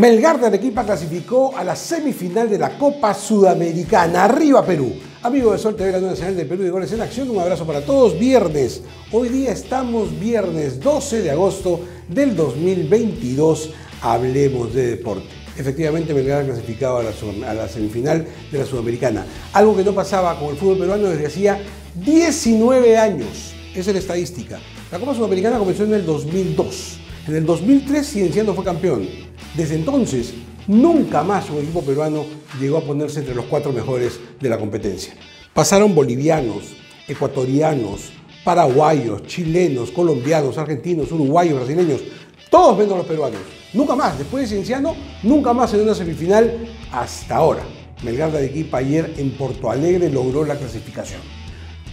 Melgar de Arequipa clasificó a la semifinal de la Copa Sudamericana. Arriba Perú. Amigo de Sol TV, la Nacional de Perú de Goles en Acción, un abrazo para todos. Viernes, hoy día estamos viernes 12 de agosto del 2022. Hablemos de deporte. Efectivamente, Melgar ha clasificado a la, a la semifinal de la Sudamericana. Algo que no pasaba con el fútbol peruano desde hacía 19 años. Esa es la estadística. La Copa Sudamericana comenzó en el 2002. En el 2003 Cienciano fue campeón. Desde entonces, nunca más un equipo peruano llegó a ponerse entre los cuatro mejores de la competencia. Pasaron bolivianos, ecuatorianos, paraguayos, chilenos, colombianos, argentinos, uruguayos, brasileños, todos menos los peruanos. Nunca más, después de Cienciano, nunca más en una semifinal hasta ahora. Melgar de Arequipa ayer en Porto Alegre logró la clasificación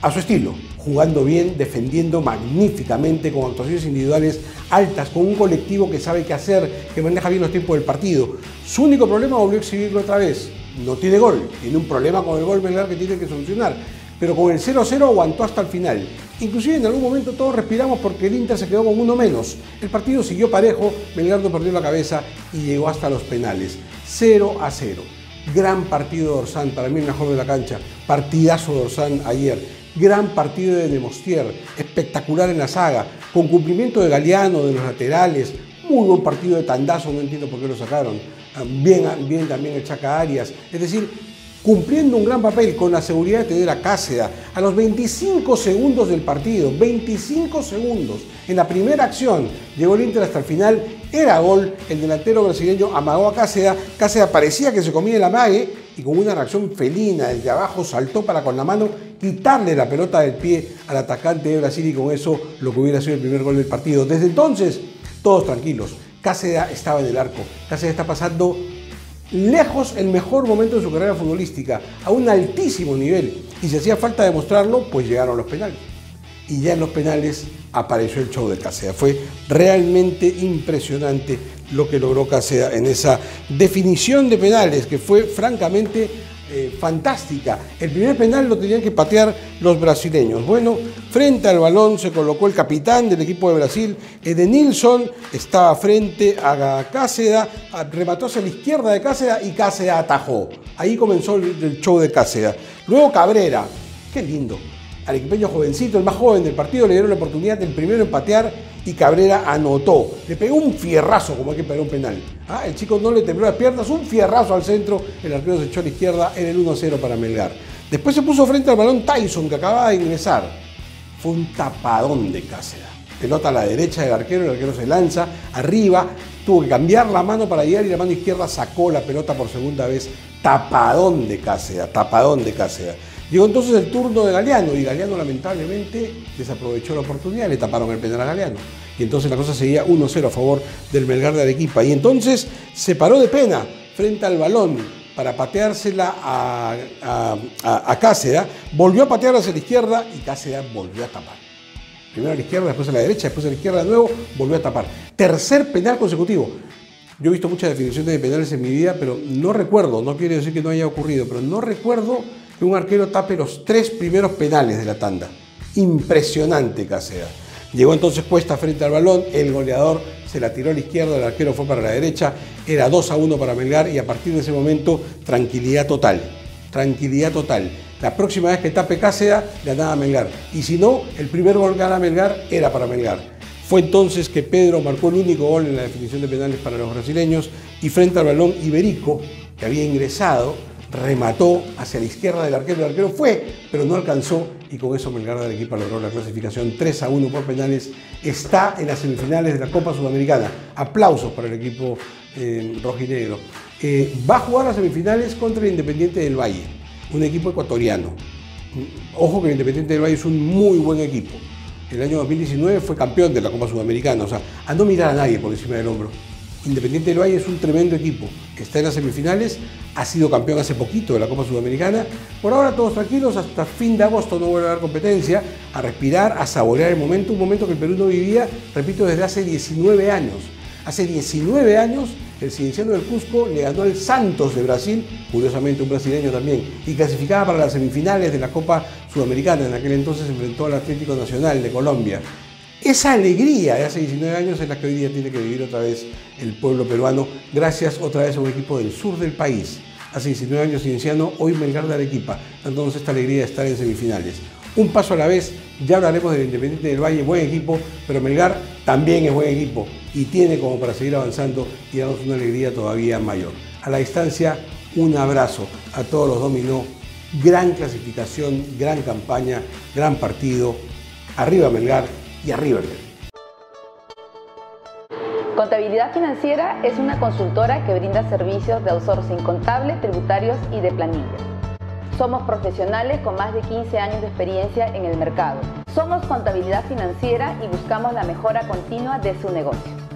a su estilo, jugando bien, defendiendo magníficamente, con actuaciones individuales altas, con un colectivo que sabe qué hacer, que maneja bien los tiempos del partido. Su único problema volvió a exhibirlo otra vez. No tiene gol, tiene un problema con el gol Melgar que tiene que solucionar. Pero con el 0-0 aguantó hasta el final. Inclusive en algún momento todos respiramos porque el Inter se quedó con uno menos. El partido siguió parejo, Melgar no perdió la cabeza y llegó hasta los penales. 0 a 0. Gran partido de Orsán, para mí el mejor de la cancha. Partidazo de Orsán ayer Gran partido de Demostier, espectacular en la saga, con cumplimiento de Galeano, de los laterales, muy buen partido de Tandazo, no entiendo por qué lo sacaron. Ah, bien, bien también el Chaca Arias. Es decir, cumpliendo un gran papel con la seguridad de tener a Cáceda a los 25 segundos del partido, 25 segundos. En la primera acción llegó el Inter hasta el final, era gol, el delantero brasileño amagó a Cáceda, Cáceda parecía que se comía el amague y con una reacción felina desde abajo saltó para con la mano quitarle la pelota del pie al atacante de Brasil y con eso lo que hubiera sido el primer gol del partido. Desde entonces, todos tranquilos. Cáceres estaba en el arco. Cáceres está pasando lejos el mejor momento de su carrera futbolística, a un altísimo nivel. Y si hacía falta demostrarlo, pues llegaron los penales. Y ya en los penales apareció el show de Cáceres. Fue realmente impresionante lo que logró Cáceres en esa definición de penales, que fue francamente eh, fantástica. El primer penal lo tenían que patear los brasileños. Bueno, frente al balón se colocó el capitán del equipo de Brasil, Edenilson, estaba frente a Cáceda, remató hacia la izquierda de Cáceda y Cáceda atajó. Ahí comenzó el show de Cáceda. Luego Cabrera, qué lindo. Al equipeño jovencito, el más joven del partido, le dieron la oportunidad del primero en patear y Cabrera anotó. Le pegó un fierrazo como hay que pegar un penal. Ah, el chico no le tembló las piernas, un fierrazo al centro, el arquero se echó a la izquierda en el 1-0 para Melgar. Después se puso frente al balón Tyson que acababa de ingresar. Fue un tapadón de Cáceres. Pelota a la derecha del arquero, el arquero se lanza arriba, tuvo que cambiar la mano para llegar y la mano izquierda sacó la pelota por segunda vez. Tapadón de Cáceres, tapadón de Cáceres. Llegó entonces el turno de Galeano y Galeano lamentablemente desaprovechó la oportunidad, le taparon el penal a Galeano. Y entonces la cosa seguía 1-0 a favor del Melgar de Arequipa. Y entonces se paró de pena frente al balón para pateársela a, a, Cáceres, volvió a patear hacia la izquierda y Cáceres volvió a tapar. Primero a la izquierda, después a la derecha, después a la izquierda de nuevo, volvió a tapar. Tercer penal consecutivo. Yo he visto muchas definiciones de penales en mi vida, pero no recuerdo, no quiere decir que no haya ocurrido, pero no recuerdo que un arquero tape los tres primeros penales de la tanda. Impresionante Casea. Llegó entonces puesta frente al balón, el goleador se la tiró a la izquierda, el arquero fue para la derecha, era 2 a 1 para Melgar y a partir de ese momento tranquilidad total, tranquilidad total. La próxima vez que tape Cáceres, ganaba Melgar. Y si no, el primer gol gana Melgar era para Melgar. Fue entonces que Pedro marcó el único gol en la definición de penales para los brasileños y frente al balón Iberico, que había ingresado, remató hacia la izquierda del arquero, el arquero fue, pero no alcanzó y con eso Melgar del equipo logró la clasificación 3 a 1 por penales, está en las semifinales de la Copa Sudamericana. Aplausos para el equipo eh, rojinegro. Eh, va a jugar las semifinales contra el Independiente del Valle, un equipo ecuatoriano. Ojo que el Independiente del Valle es un muy buen equipo. El año 2019 fue campeón de la Copa Sudamericana, o sea, a no mirar a nadie por encima del hombro. Independiente del Valle es un tremendo equipo. Está en las semifinales, ha sido campeón hace poquito de la Copa Sudamericana. Por ahora todos tranquilos, hasta fin de agosto no vuelve a haber competencia, a respirar, a saborear el momento, un momento que el Perú no vivía, repito, desde hace 19 años. Hace 19 años el Cienciano del Cusco le ganó al Santos de Brasil, curiosamente un brasileño también, y clasificaba para las semifinales de la Copa Sudamericana. En aquel entonces se enfrentó al Atlético Nacional de Colombia. Esa alegría de hace 19 años es la que hoy día tiene que vivir otra vez el pueblo peruano, gracias otra vez a un equipo del sur del país. Hace 19 años Cienciano, hoy Melgar de Arequipa, dándonos esta alegría de estar en semifinales. Un paso a la vez, ya hablaremos del Independiente del Valle, buen equipo, pero Melgar también es buen equipo y tiene como para seguir avanzando y darnos una alegría todavía mayor. A la distancia, un abrazo a todos los dominó. Gran clasificación, gran campaña, gran partido. Arriba Melgar y Melgar. Contabilidad Financiera es una consultora que brinda servicios de outsourcing contable, tributarios y de planillas. Somos profesionales con más de 15 años de experiencia en el mercado. Somos Contabilidad Financiera y buscamos la mejora continua de su negocio.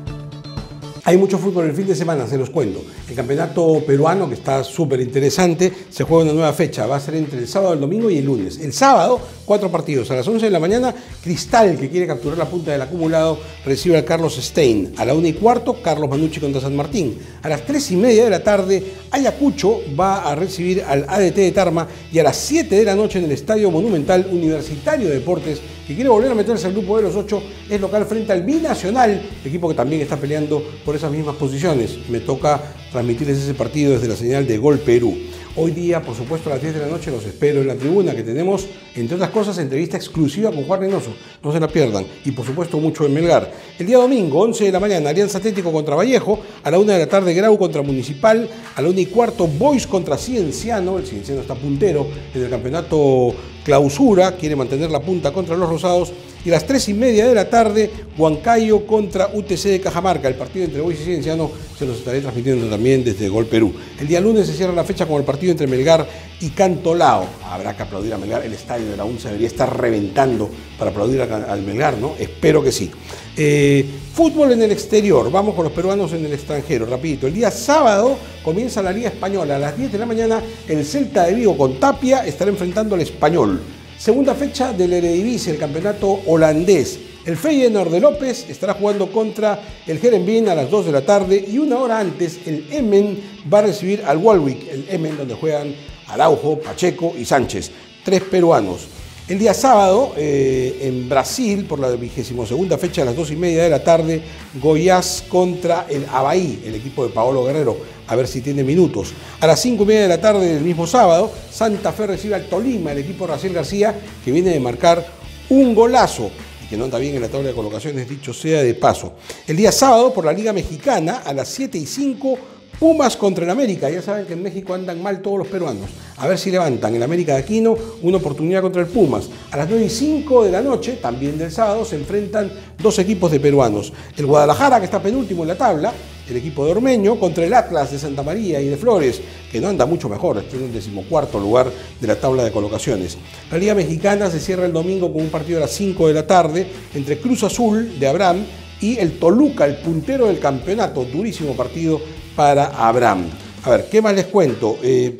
Hay mucho fútbol el fin de semana, se los cuento. El campeonato peruano, que está súper interesante, se juega una nueva fecha. Va a ser entre el sábado, el domingo y el lunes. El sábado, cuatro partidos. A las 11 de la mañana, Cristal, que quiere capturar la punta del acumulado, recibe al Carlos Stein. A la una y cuarto, Carlos Manucci contra San Martín. A las tres y media de la tarde, Ayacucho va a recibir al ADT de Tarma. Y a las 7 de la noche, en el Estadio Monumental Universitario de Deportes, que quiere volver a meterse al grupo de los ocho, es local frente al Binacional, equipo que también está peleando por esas mismas posiciones. Me toca transmitirles ese partido desde la señal de Gol Perú. Hoy día, por supuesto, a las 10 de la noche los espero en la tribuna, que tenemos, entre otras cosas, entrevista exclusiva con Juan Reynoso. No se la pierdan. Y, por supuesto, mucho en Melgar. El día domingo, 11 de la mañana, Alianza Atlético contra Vallejo. A la 1 de la tarde, Grau contra Municipal. A la 1 y cuarto, Boys contra Cienciano. El Cienciano está puntero en el campeonato clausura. Quiere mantener la punta contra los Rosados y a las 3 y media de la tarde, Huancayo contra UTC de Cajamarca. El partido entre Boys y Cienciano se los estaré transmitiendo también desde Gol Perú. El día lunes se cierra la fecha con el partido entre Melgar y Cantolao. Habrá que aplaudir a Melgar. El estadio de la UNSA debería estar reventando para aplaudir al Melgar, ¿no? Espero que sí. Eh, fútbol en el exterior. Vamos con los peruanos en el extranjero. Rapidito. El día sábado comienza la Liga Española. A las 10 de la mañana, el Celta de Vigo con Tapia estará enfrentando al Español. Segunda fecha del Eredivisie, el campeonato holandés. El Feyenoord de López estará jugando contra el Jerenbien a las 2 de la tarde y una hora antes el Emen va a recibir al Walwick, el Emen donde juegan Araujo, Pacheco y Sánchez, tres peruanos. El día sábado, eh, en Brasil, por la vigésimo segunda fecha a las 2 y media de la tarde, Goiás contra el Abaí, el equipo de Paolo Guerrero a ver si tiene minutos. A las 5 y media de la tarde del mismo sábado, Santa Fe recibe al Tolima, el equipo Raciel García, que viene de marcar un golazo y que no anda bien en la tabla de colocaciones, dicho sea de paso. El día sábado, por la Liga Mexicana, a las 7 y 5, Pumas contra el América. Ya saben que en México andan mal todos los peruanos. A ver si levantan el América de Aquino una oportunidad contra el Pumas. A las 9 y 5 de la noche, también del sábado, se enfrentan dos equipos de peruanos. El Guadalajara, que está penúltimo en la tabla, el equipo de Ormeño, contra el Atlas de Santa María y de Flores, que no anda mucho mejor, en el decimocuarto lugar de la tabla de colocaciones. La Liga Mexicana se cierra el domingo con un partido a las 5 de la tarde entre Cruz Azul de Abraham y el Toluca, el puntero del campeonato. Durísimo partido para Abraham. A ver, ¿qué más les cuento? Eh,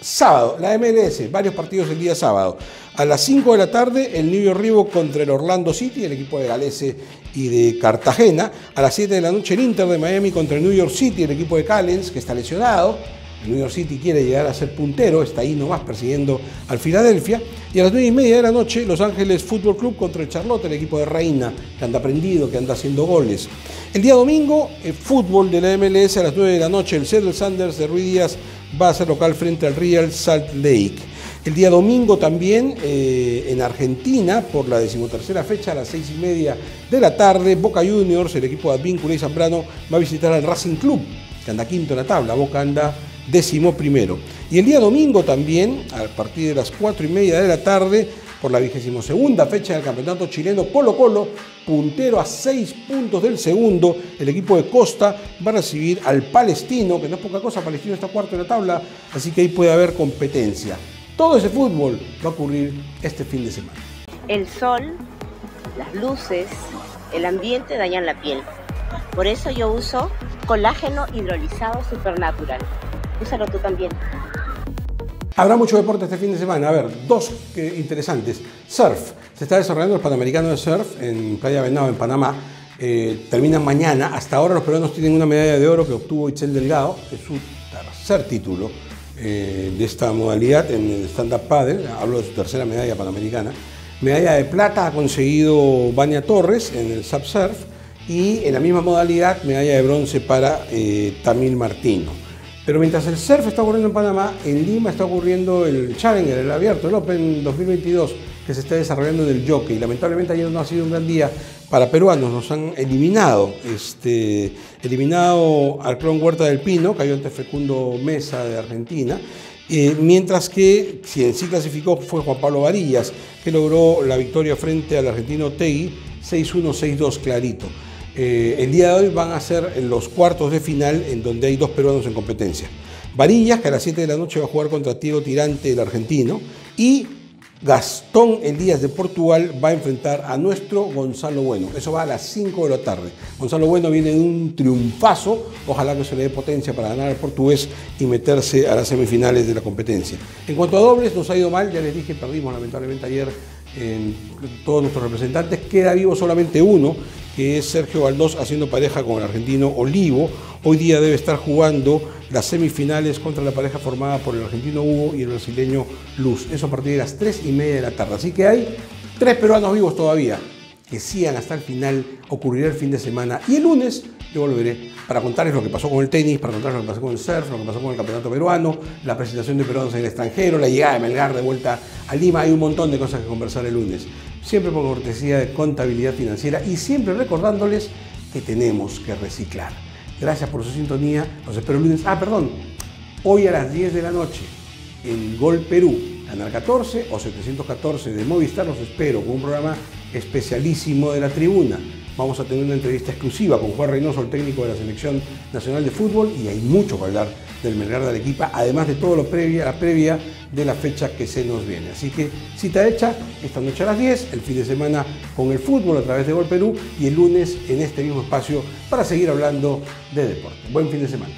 sábado, la MLS, varios partidos el día sábado. A las 5 de la tarde, el New York Reebok contra el Orlando City, el equipo de Galese y de Cartagena. A las 7 de la noche, el Inter de Miami contra el New York City, el equipo de Callens, que está lesionado. El New York City quiere llegar a ser puntero, está ahí nomás persiguiendo al Filadelfia. Y a las 9 y media de la noche, Los Ángeles Fútbol Club contra el Charlotte, el equipo de Reina, que anda prendido, que anda haciendo goles. El día domingo, el fútbol de la MLS a las 9 de la noche, el Seattle Sanders de Ruiz Díaz va a ser local frente al Real Salt Lake. El día domingo también eh, en Argentina, por la decimotercera fecha, a las seis y media de la tarde, Boca Juniors, el equipo de Advíncula y Zambrano, va a visitar al Racing Club, que anda quinto en la tabla, Boca anda décimo primero. Y el día domingo también, a partir de las cuatro y media de la tarde, por la vigésimo segunda fecha del campeonato chileno Colo Colo, puntero a seis puntos del segundo, el equipo de Costa va a recibir al Palestino, que no es poca cosa, Palestino está cuarto en la tabla, así que ahí puede haber competencia. Todo ese fútbol va a ocurrir este fin de semana. El sol, las luces, el ambiente dañan la piel. Por eso yo uso colágeno hidrolizado supernatural. Úsalo tú también. Habrá mucho deporte este fin de semana. A ver, dos interesantes. Surf. Se está desarrollando el Panamericano de Surf en Playa Venado, en Panamá. Eh, termina mañana. Hasta ahora los peruanos tienen una medalla de oro que obtuvo Itzel Delgado. Es su tercer título eh, de esta modalidad en el stand-up paddle. Hablo de su tercera medalla panamericana. Medalla de plata ha conseguido Vania Torres en el subsurf y en la misma modalidad medalla de bronce para eh, Tamil Martino. Pero mientras el surf está ocurriendo en Panamá, en Lima está ocurriendo el Challenger, el abierto, el Open 2022, que se está desarrollando en el jockey. Lamentablemente ayer no ha sido un gran día para peruanos, nos han eliminado. Este, eliminado Arclón Huerta del Pino, cayó ante Fecundo Mesa de Argentina. Eh, mientras que quien sí clasificó fue Juan Pablo Varillas, que logró la victoria frente al argentino Tegui 6-1, 6-2 clarito. Eh, el día de hoy van a ser los cuartos de final en donde hay dos peruanos en competencia. Varillas, que a las 7 de la noche va a jugar contra Diego Tirante, el argentino, y Gastón Elías de Portugal va a enfrentar a nuestro Gonzalo Bueno. Eso va a las 5 de la tarde. Gonzalo Bueno viene de un triunfazo. Ojalá que se le dé potencia para ganar al portugués y meterse a las semifinales de la competencia. En cuanto a dobles, nos ha ido mal. Ya les dije, perdimos lamentablemente ayer en todos nuestros representantes. Queda vivo solamente uno, que es Sergio Valdós haciendo pareja con el argentino Olivo. Hoy día debe estar jugando las semifinales contra la pareja formada por el argentino Hugo y el brasileño Luz. Eso a partir de las 3 y media de la tarde. Así que hay tres peruanos vivos todavía que sigan hasta el final, ocurrirá el fin de semana. Y el lunes yo volveré para contarles lo que pasó con el tenis, para contarles lo que pasó con el surf, lo que pasó con el campeonato peruano, la presentación de peruanos en el extranjero, la llegada de Melgar de vuelta a Lima. Hay un montón de cosas que conversar el lunes. Siempre por cortesía de contabilidad financiera y siempre recordándoles que tenemos que reciclar. Gracias por su sintonía. Los espero el lunes. Ah, perdón. Hoy a las 10 de la noche en Gol Perú, Canal 14 o 714 de Movistar. Los espero con un programa especialísimo de la tribuna. Vamos a tener una entrevista exclusiva con Juan Reynoso, el técnico de la Selección Nacional de Fútbol, y hay mucho que hablar del Melgar de Arequipa, además de todo lo previa, la previa de la fecha que se nos viene. Así que cita hecha esta noche a las 10, el fin de semana con el fútbol a través de Gol Perú y el lunes en este mismo espacio para seguir hablando de deporte. Buen fin de semana.